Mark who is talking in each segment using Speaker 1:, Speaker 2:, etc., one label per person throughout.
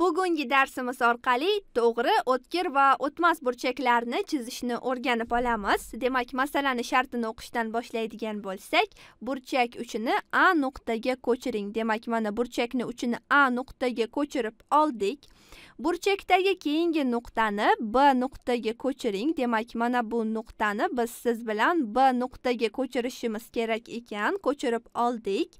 Speaker 1: bugungi darsimiz orqali to'g'ri o'tkir va o'tmas burchaklarni chizishni o'rganib olamiz. Demak masalani shartini o'qishdan boshlaydigan bo'lsak burchak uchini a nuqtaga ko'chiring. Demak mana burchakni uchini a nuqtaga ko'chirib oldik. Burchakdagi keyingi nuqtani b nuqtaga ko'chiring. Demak mana bu nuqtani biz siz bilan b nuqtaga ko'chirishimiz kerak ekan. Ko'chirib oldik.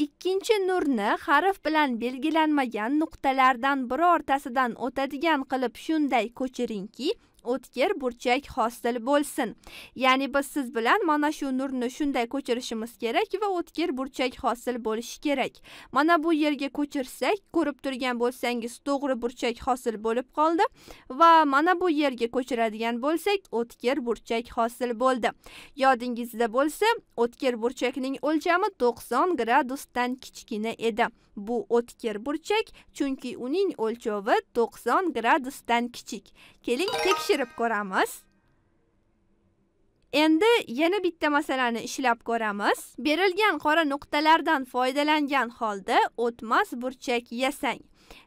Speaker 1: Ikkinchi nurni harf bilan belgilanmagan nuqtalardan birortasidan o'tadigan qilib shunday ko'chiringki o'tkir burchak hosil bo'lsin. Ya'ni biz siz bilan mana shu nurni shunday ko'chirishimiz kerak va o'tkir burchak hosil bo'lishi kerak. Mana bu yerga ko'chirsak ko'rib turgan bo'lsangiz to'g'ri burchak hosil bo'lib qoldi va mana bu yerga ko'chiradigan bo'lsak o'tkir burchak hosil bo'ldi. Yodingizda bo'lsa o'tkir burchakning o'lchami to'qson gradusdan kichkina edi. Bu o'tkir burchak chunki uning o'lchovi to'qson gradusdan kichik. Keling tekshirib ko'ramiz. Endi yana bitta masalani ishlab ko'ramiz. Berilgan qora nuqtalardan foydalangan holda o'tmas burchak yasang.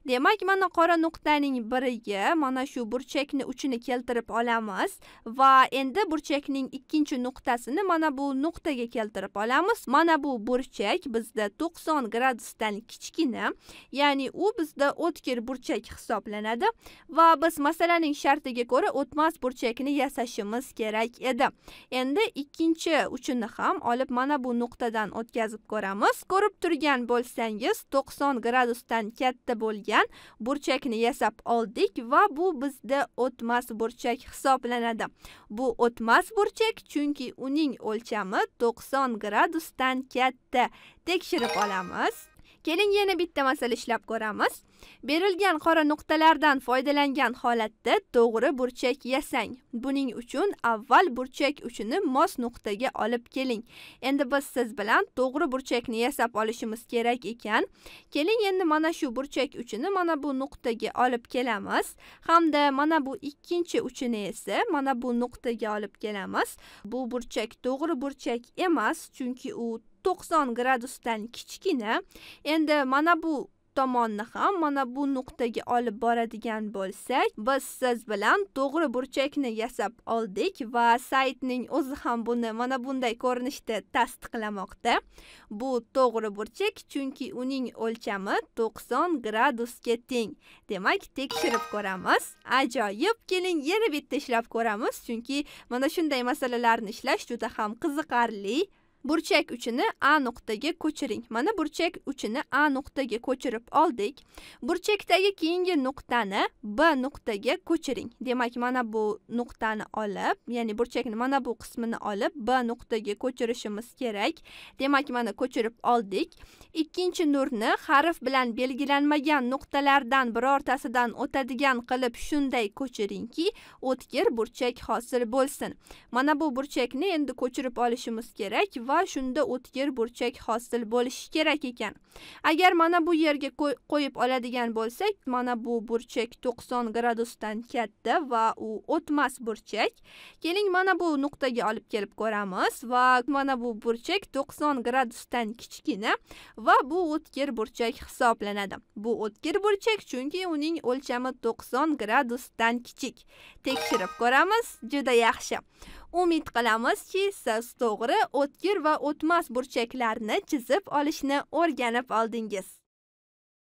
Speaker 1: Demak mana qora nuqtaning biriga mana shu burchakni uchini keltirib olamiz va endi burchakning ikkinchi nuqtasini mana bu nuqtaga keltirib olamiz. Mana bu burchak bizda to'qson gradusdan kichkina ya'ni u bizda o'tkir burchak hisoblanadi va biz masalaning shartiga ko'ra o'tmas burchakni yasashimiz kerak edi. Endi ikkinchi uchini ham olib mana bu nuqtadan o'tkazib ko'ramiz. Ko'rib turgan bo'lsangiz to'qson gradusdan katta bo'lgan bo'lgan burchakni yasab oldik va bu bizda o'tmas burchak hisoblanadi. Bu o'tmas burchak chunki uning o'lchami to'qson gradusdan katta. Tekshirib olamiz. Keling yana bitta masala ishlab ko'ramiz. Berilgan qora nuqtalardan foydalangan holatda to'g'ri burchak yasang. Buning uchun avval burchak uchini mos nuqtaga olib keling. Endi biz siz bilan to'g'ri burchakni yasab olishimiz kerak ekan. Keling endi mana shu burchak uchini mana bu nuqtaga olib kelamiz. Hamda mana bu ikkinchi uchini esa mana bu nuqtaga olib kelamiz. Bu burchak to'g'ri burchak emas chunki u to'qson gradusdan kichkina. Endi mana bu tomonni ham mana bu nuqtaga olib boradigan bo'lsak biz siz bilan to'g'ri burchakni yasab oldik va saytning o'zi ham buni mana bunday ko'rinishda tasdiqlamoqda. Bu to'g'ri burchak chunki uning o'lchami to'qson gradusga teng. Demak tekshirib ko'ramiz. Ajoyib keling yana bitta ishlab ko'ramiz chunki mana shunday masalalarni ishlash juda ham qiziqarli. Burchak uchini a nuqtaga ko'chiring. Mana burchak uchini a nuqtaga ko'chirib oldik. Burchakdagi keyingi nuqtani b nuqtaga ko'chiring. Demak mana bu nuqtani olib ya'ni burchakni mana bu qismini olib b nuqtaga ko'chirishimiz kerak. Demak mana ko'chirib oldik. Ikkinchi nurni harf bilan belgilanmagan nuqtalardan birortasidan o'tadigan qilib shunday ko'chiringki o'tkir burchak hosil bo'lsin. Mana bu burchakni endi ko'chirib olishimiz kerak va va shunda o'tkir burchak hosil bo'lishi kerak ekan. Agar mana bu yerga qo'yib oladigan bo'lsak mana bu burchak to'qson gradusdan katta va u o'tmas burchak. Keling mana bu nuqtaga olib kelib ko'ramiz va mana bu burchak to'qson gradusdan kichkina va bu o'tkir burchak hisoblanadi. Bu o'tkir burchak chunki uning o'lchami to'qson gradusdan kichik. Tekshirib ko'ramiz juda yaxshi. Umid qilamizki siz to'g'ri o'tkir va o'tmas burchaklarni chizib olishni o'rganib oldingiz.